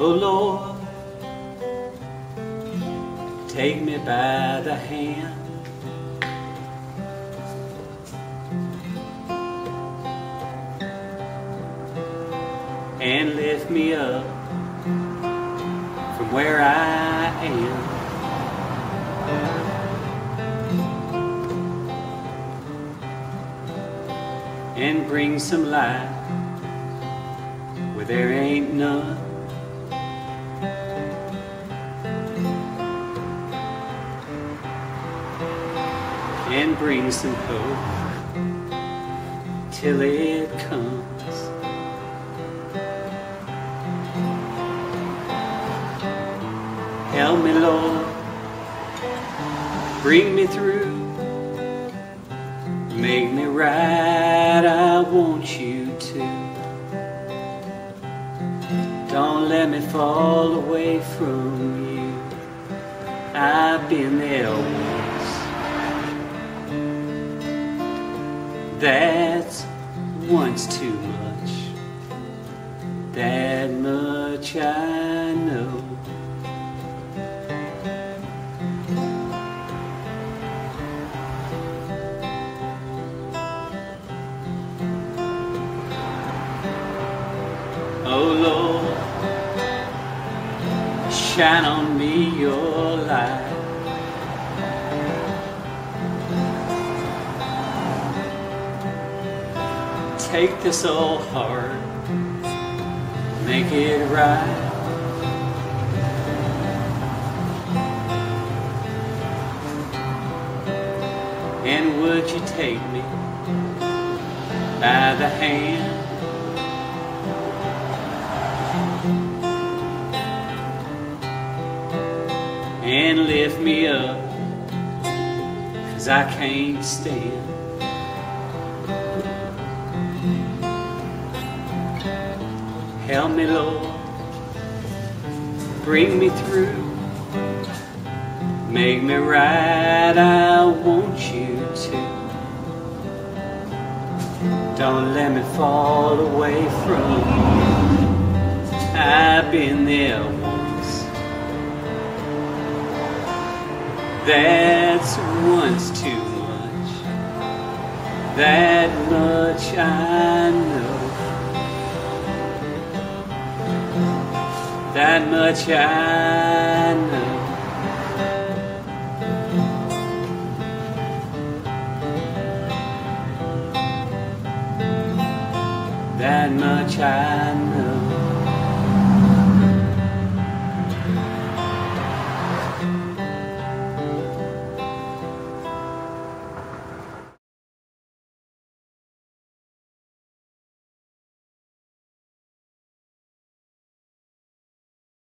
Oh Lord, take me by the hand. And lift me up from where I am. And bring some light where there ain't none. And bring some hope till it comes. Help me, Lord, bring me through, make me right. I want you to. Don't let me fall away from you. I've been there That's once too much. That much I know. Oh Lord, shine on me your light. Take this old heart, make it right. And would you take me by the hand? and lift me up, cause I can't stand. Help me, Lord, bring me through, make me right. I want you to. Don't let me fall away from you. I've been there once. That's once too much. That much I know. That much I know. That much I know.